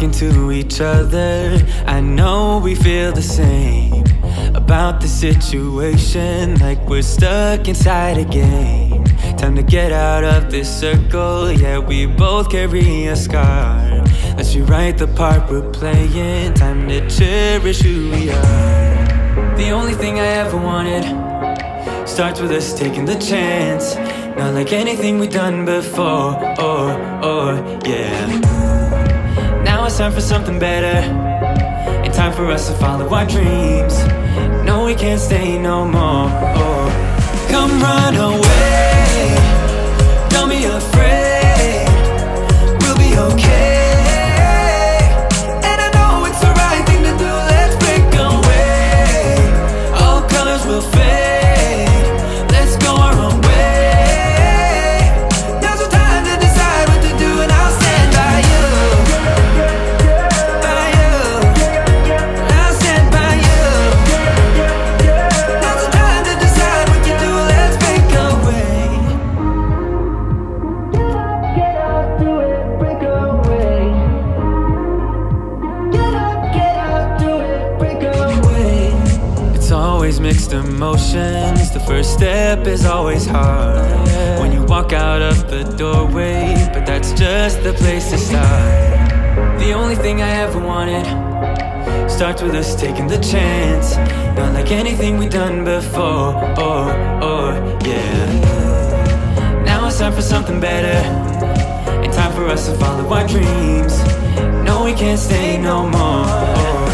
talking to each other. I know we feel the same About the situation Like we're stuck inside a game. Time to get out of this circle. Yeah, we both carry a scar. Let's rewrite the part we're playing. Time to cherish who we are. The only thing I ever wanted Starts with us taking the chance. Not like anything we've done before. Or, or, yeah. now it's time for something better. And time for us to follow our dreams. No, we can't stay no more. Come run away mixed emotions. The first step is always hard. When you walk out of the doorway, but that's just the place to start. The only thing I ever wanted Starts with us taking the chance Not like anything we've done before Or, or, yeah Now it's time for something better And time for us to follow our dreams No, we can't stay no more Come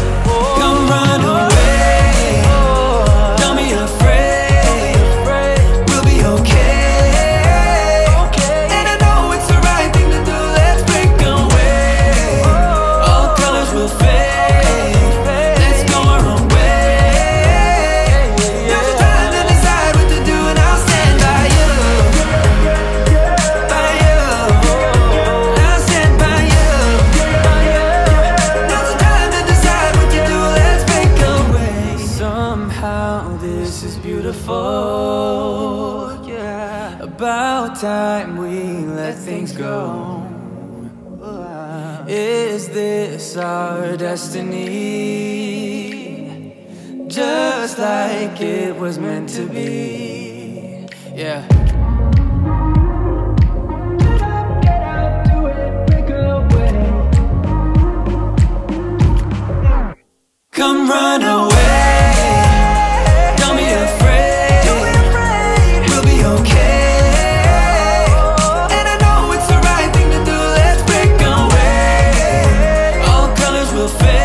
this is beautiful Yeah About time we let things go is this our destiny? Just like it was meant to be. Yeah. fade